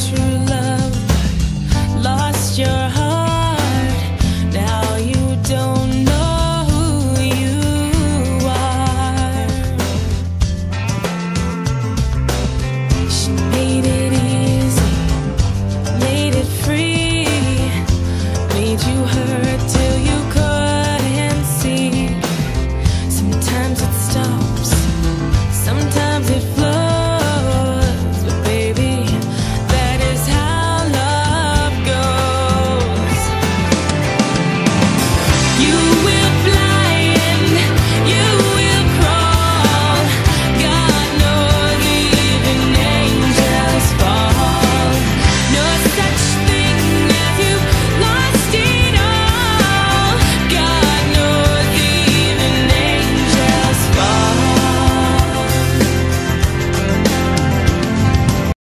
true.